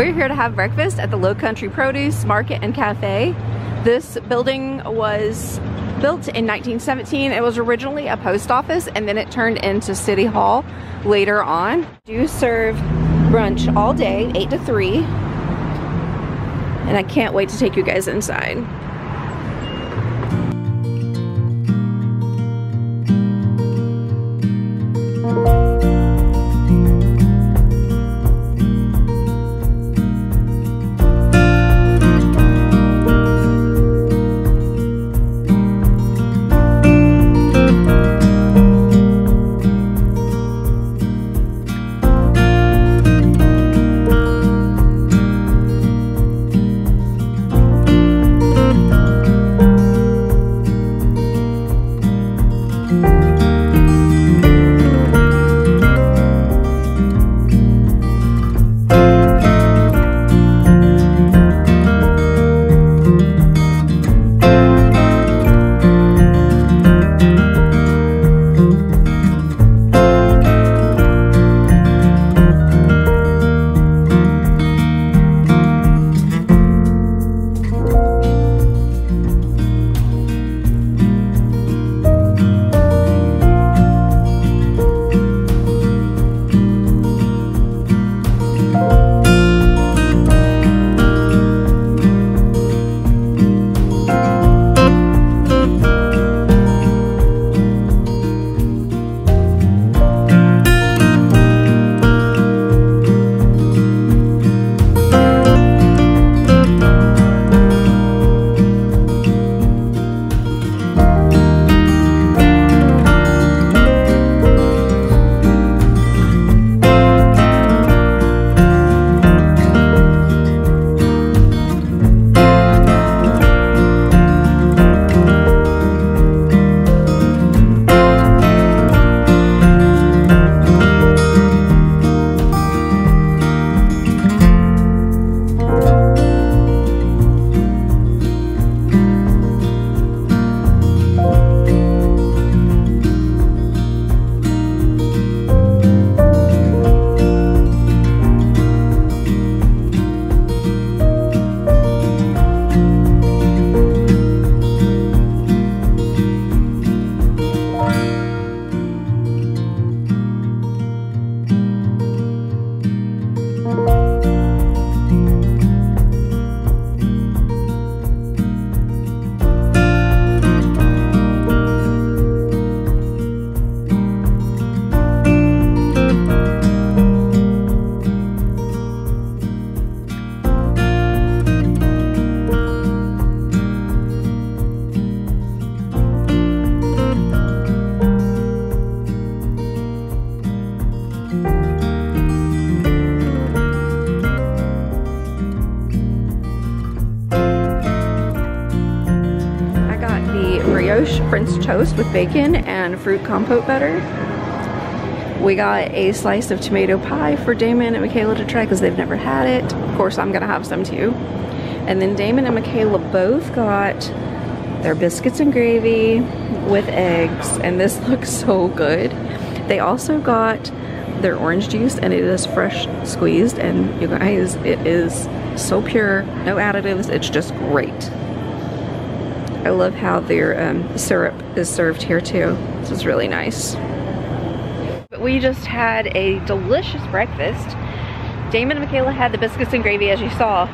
We're here to have breakfast at the Low Country Produce Market and Cafe. This building was built in 1917. It was originally a post office and then it turned into City Hall later on. Do serve brunch all day, 8 to 3. And I can't wait to take you guys inside. Toast with bacon and fruit compote butter. We got a slice of tomato pie for Damon and Michaela to try because they've never had it. Of course, I'm gonna have some too. And then Damon and Michaela both got their biscuits and gravy with eggs, and this looks so good. They also got their orange juice, and it is fresh squeezed, and you guys, it is so pure, no additives, it's just great. I love how their um, syrup is served here too. This is really nice. We just had a delicious breakfast. Damon and Michaela had the biscuits and gravy as you saw.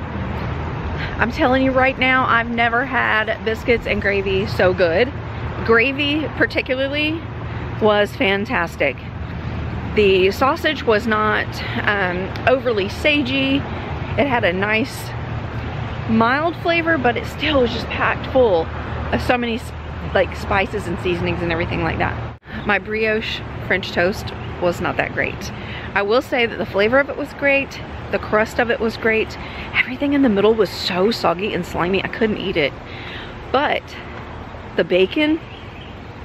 I'm telling you right now, I've never had biscuits and gravy so good. Gravy particularly was fantastic. The sausage was not um, overly sagey. It had a nice mild flavor, but it still was just packed full of so many like spices and seasonings and everything like that. My brioche French toast was not that great. I will say that the flavor of it was great. The crust of it was great. Everything in the middle was so soggy and slimy, I couldn't eat it. But the bacon,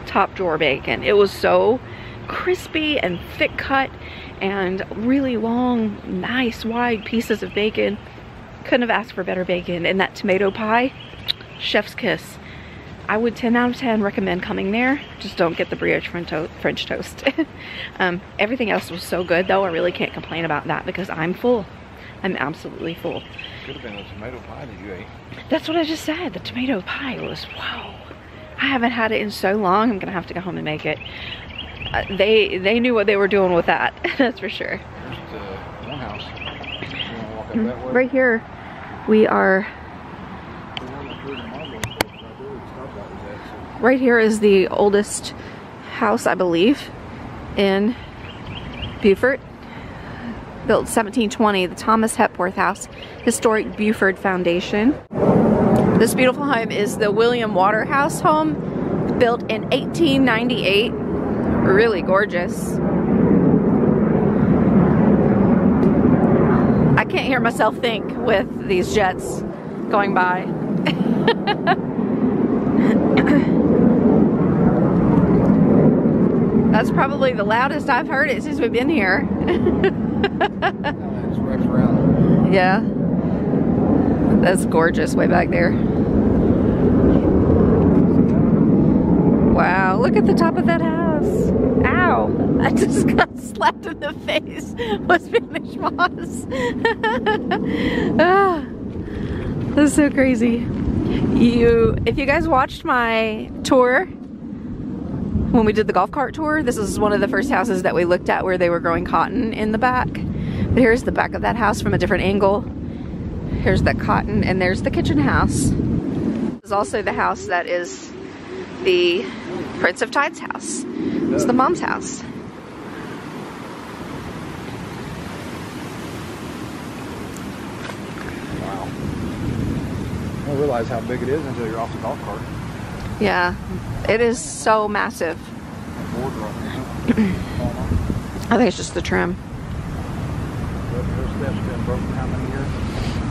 top drawer bacon. It was so crispy and thick cut and really long, nice, wide pieces of bacon. Couldn't have asked for better bacon. And that tomato pie, chef's kiss. I would 10 out of 10 recommend coming there. Just don't get the brioche French toast. um, everything else was so good though. I really can't complain about that because I'm full. I'm absolutely full. Could have been a tomato pie that you ate. That's what I just said. The tomato pie was wow. I haven't had it in so long. I'm gonna have to go home and make it. Uh, they they knew what they were doing with that. That's for sure. There's the one house. You wanna walk up that way? Right here, we are. Right here is the oldest house, I believe, in Beaufort. Built 1720, the Thomas Hepworth House, Historic Beaufort Foundation. This beautiful home is the William Waterhouse home, built in 1898. Really gorgeous. Can't hear myself think with these jets going by. That's probably the loudest I've heard it since we've been here. Now it just wraps around. yeah. That's gorgeous way back there. Wow, look at the top of that house. Ow. I just got slapped in the face with Spanish moss. ah, is so crazy. You, if you guys watched my tour when we did the golf cart tour, this is one of the first houses that we looked at where they were growing cotton in the back. But here's the back of that house from a different angle. Here's the cotton, and there's the kitchen house. This is also the house that is the Prince of Tides house. It's the mom's house. Wow. You don't realize how big it is until you're off the golf cart. Yeah, it is so massive. Board right there. I think it's just the trim. Those steps been broken how many years?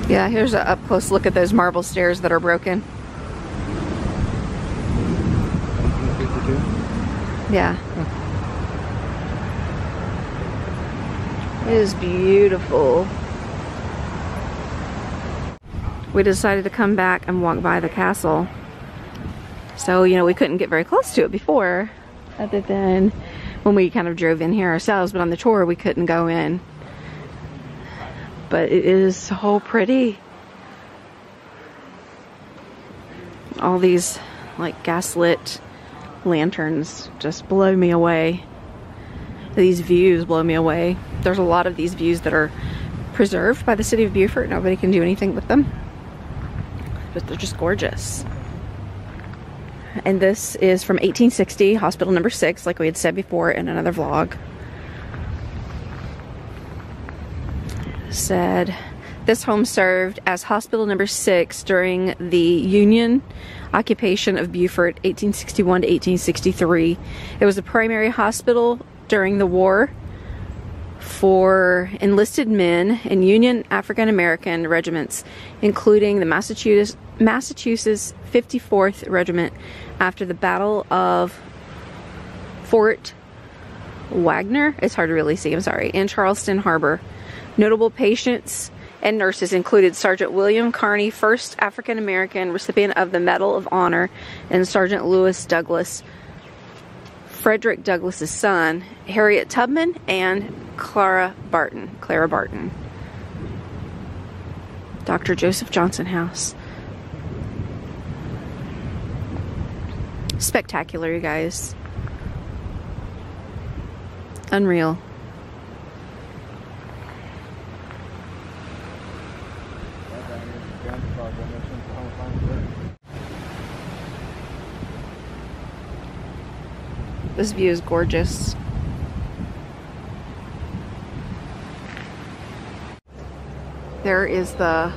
Yeah, here's a up close look at those marble stairs that are broken. 1852. Yeah. It is beautiful. We decided to come back and walk by the castle. So, you know, we couldn't get very close to it before, other than when we kind of drove in here ourselves, but on the tour we couldn't go in. But it is so pretty. All these like gaslit lanterns just blow me away. These views blow me away. There's a lot of these views that are preserved by the city of Beaufort. Nobody can do anything with them. But they're just gorgeous. And this is from 1860, hospital number six, like we had said before in another vlog. Said this home served as hospital number six during the Union occupation of Beaufort 1861 to 1863. It was a primary hospital during the war for enlisted men in Union African American regiments, including the Massachusetts, Massachusetts 54th Regiment after the Battle of Fort Wagner. It's hard to really see, I'm sorry, in Charleston Harbor. Notable patients and nurses included Sergeant William Carney, first African American recipient of the Medal of Honor, and Sergeant Lewis Douglass, Frederick Douglass's son, Harriet Tubman, and Clara Barton. Clara Barton. Dr. Joseph Johnson House. Spectacular, you guys. Unreal. This view is gorgeous. There is the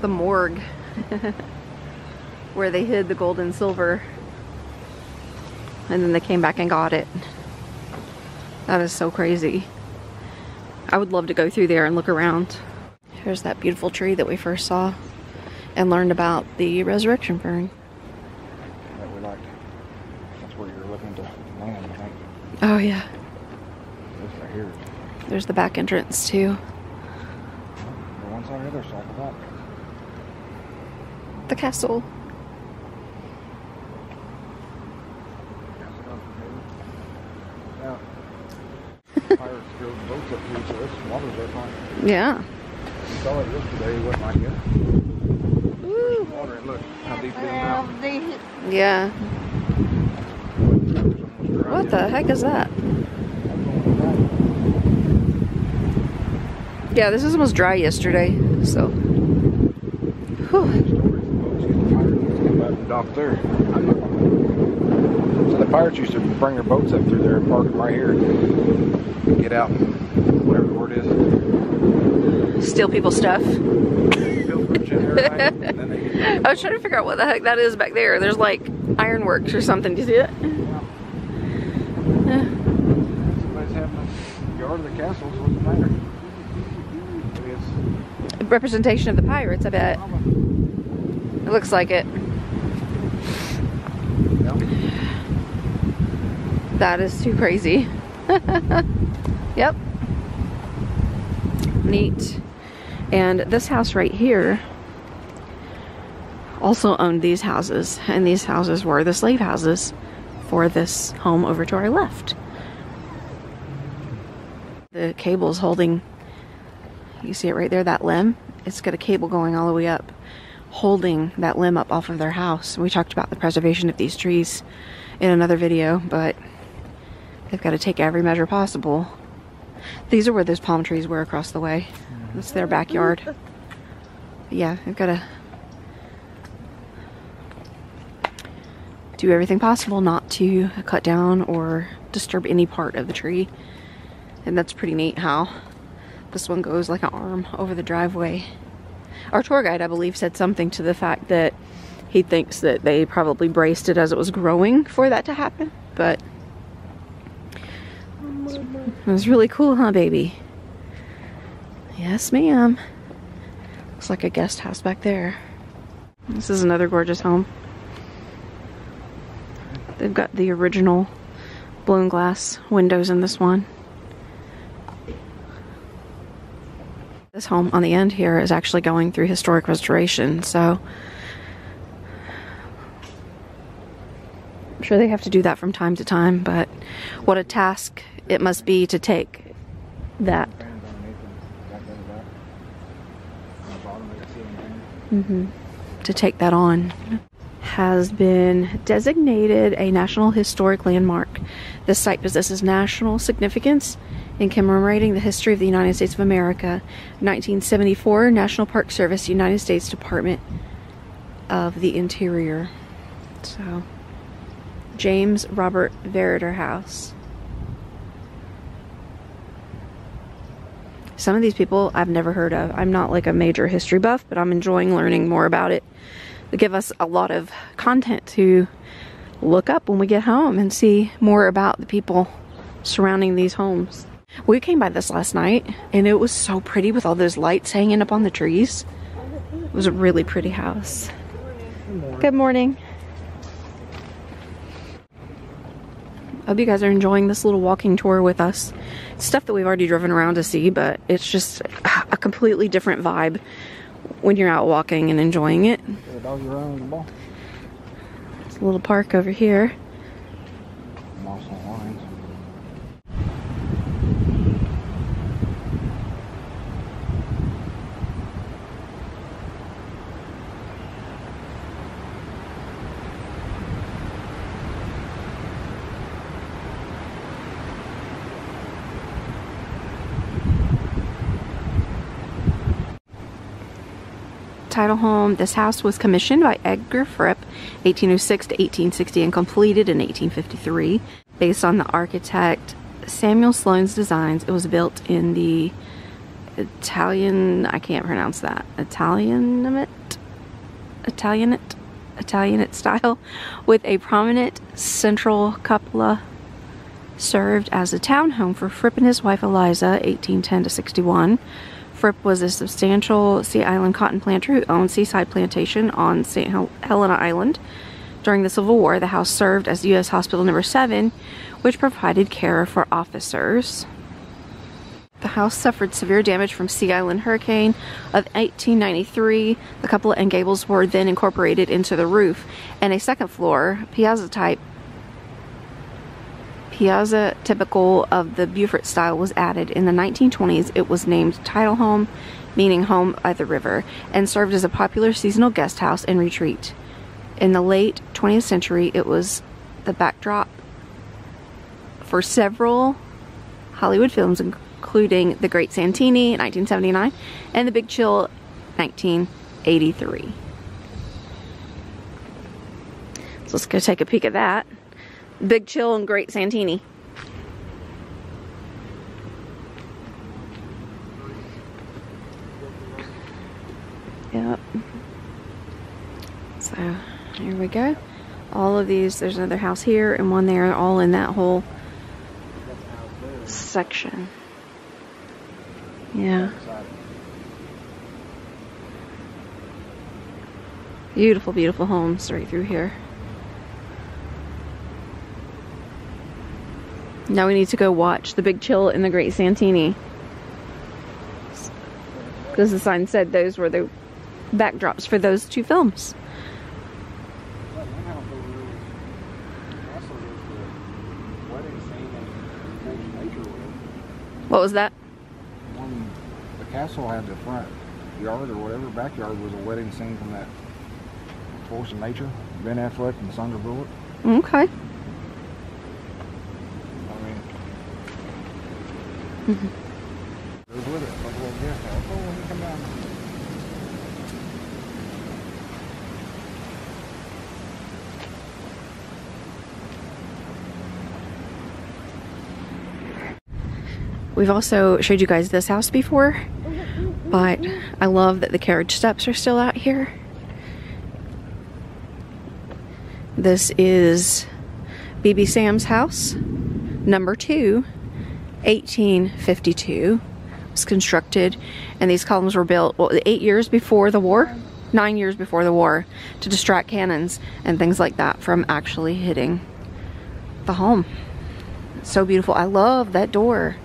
the morgue where they hid the gold and silver and then they came back and got it. That is so crazy. I would love to go through there and look around. Here's that beautiful tree that we first saw and learned about the resurrection fern. That we liked. That's where you're looking to land, I think. Oh yeah. This right here. There's the back entrance too. The one side or the other side of that. The castle. Yeah. Pirates drove boats up here, so this water's there fine. Yeah. saw it yesterday, it wasn't like it. Water look how deep it is. Yeah. It's almost dry What the heck is that? I'm going back. Yeah, this is almost dry yesterday, so. Whew. dock there. I'm not gonna- So the pirates used to bring their boats up through there and park them right here. and Get out, whatever the word is. Steal people's stuff. Pilferage and everything, and then they get- I was trying to figure out what the heck that is back there. There's like ironworks or something. Do you see it? Yeah. Somebody's having a yard of the castle, so what's the matter? Representation of the pirates, I bet. It looks like it. That is too crazy. yep. Neat. And this house right here also owned these houses, and these houses were the slave houses for this home over to our left. The cable's holding, you see it right there, that limb? It's got a cable going all the way up, holding that limb up off of their house. We talked about the preservation of these trees in another video, but they've got to take every measure possible. These are where those palm trees were across the way. That's their backyard. Yeah, I've got to do everything possible not to cut down or disturb any part of the tree. And that's pretty neat how this one goes like an arm over the driveway. Our tour guide, I believe, said something to the fact that he thinks that they probably braced it as it was growing for that to happen. But it was really cool, huh, baby? Yes, ma'am. Looks like a guest house back there. This is another gorgeous home. They've got the original blown glass windows in this one. This home on the end here is actually going through historic restoration, so I'm sure they have to do that from time to time, but what a task it must be to take that. Fans underneath and back there, back. On the bottom, I can them. to take that on has been designated a National Historic Landmark. This site possesses national significance in commemorating the history of the United States of America. 1974 National Park Service, United States Department of the Interior. So, James Robert Verdier House. Some of these people I've never heard of. I'm not like a major history buff, but I'm enjoying learning more about it. They give us a lot of content to look up when we get home and see more about the people surrounding these homes. We came by this last night and it was so pretty with all those lights hanging up on the trees. It was a really pretty house. Good morning. Hope you guys are enjoying this little walking tour with us. It's stuff that we've already driven around to see, but it's just a completely different vibe when you're out walking and enjoying it. The doggy around the ball. It's a little park over here. Moss on lines. Title home. This house was commissioned by Edgar Fripp, 1806 to 1860, and completed in 1853. Based on the architect Samuel Sloan's designs, it was built in the Italian, I can't pronounce that, Italianate, Italianate, Italianate style, with a prominent central cupola served as a townhome for Fripp and his wife Eliza, 1810 to 61. Fripp was a substantial Sea Island cotton planter who owned Seaside Plantation on St. Hel- Helena Island. During the Civil War, the house served as U.S. Hospital Number 7, which provided care for officers. The house suffered severe damage from Sea Island hurricane of 1893. The cupola and gables were then incorporated into the roof, and a second floor, piazza type piazza typical of the Beaufort style was added. In the 1920s, it was named Tidalholm meaning home by the river, and served as a popular seasonal guest house and retreat. In the late 20th century, it was the backdrop for several Hollywood films, including The Great Santini, 1979, and The Big Chill, 1983. So let's go take a peek at that. Big Chill and Great Santini. Yep. So here we go. All of these, there's another house here and one there, all in that whole section. Yeah. Beautiful, beautiful homes right through here. Now we need to go watch The Big Chill in The Great Santini. Because the sign said those were the backdrops for those two films. What was that? One, the castle had the front yard or whatever, backyard was a wedding scene from that Force of Nature, Ben Affleck and Sandra Bullock. Okay. I mean, with it. Oh, let me come down. We've also showed you guys this house before, but I love that the carriage steps are still out here. This is BB Sam's house, number two, 1852. Was constructed, and these columns were built eight years before the war, nine years before the war, to distract cannons and things like that from actually hitting the home. So beautiful. I love that door.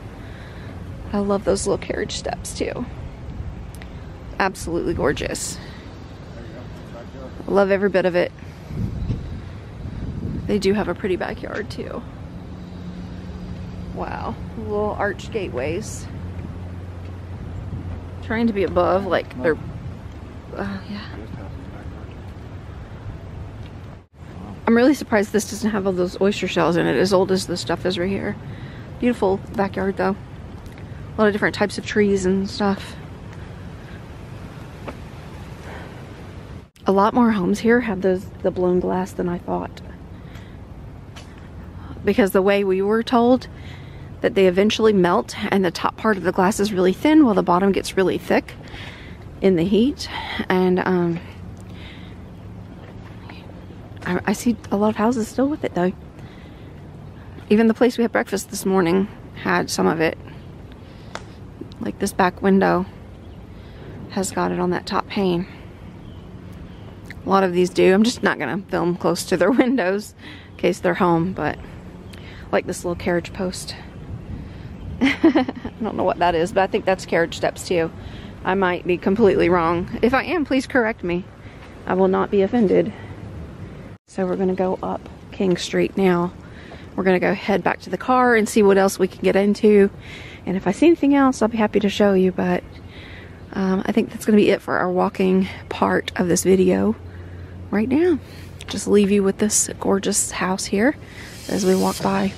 I love those little carriage steps too. Absolutely gorgeous. I love every bit of it. They do have a pretty backyard too. Wow, little arch gateways. Trying to be above, like they're, uh, yeah. Guest house is back there. I'm really surprised this doesn't have all those oyster shells in it, as old as the stuff is right here. Beautiful backyard though. A lot of different types of trees and stuff. A lot more homes here have those the blown glass than I thought. Because the way we were told that they eventually melt and the top part of the glass is really thin while the bottom gets really thick in the heat. And um, I, I see a lot of houses still with it though. Even the place we had breakfast this morning had some of it. Like this back window has got it on that top pane. A lot of these do. I'm just not gonna film close to their windows in case they're home, but like this little carriage post. I don't know what that is, but I think that's carriage steps too. I might be completely wrong. If I am, please correct me. I will not be offended. So we're gonna go up King Street now. We're gonna go head back to the car and see what else we can get into. And if I see anything else, I'll be happy to show you, but um, I think that's gonna be it for our walking part of this video right now. Just leave you with this gorgeous house here as we walk by.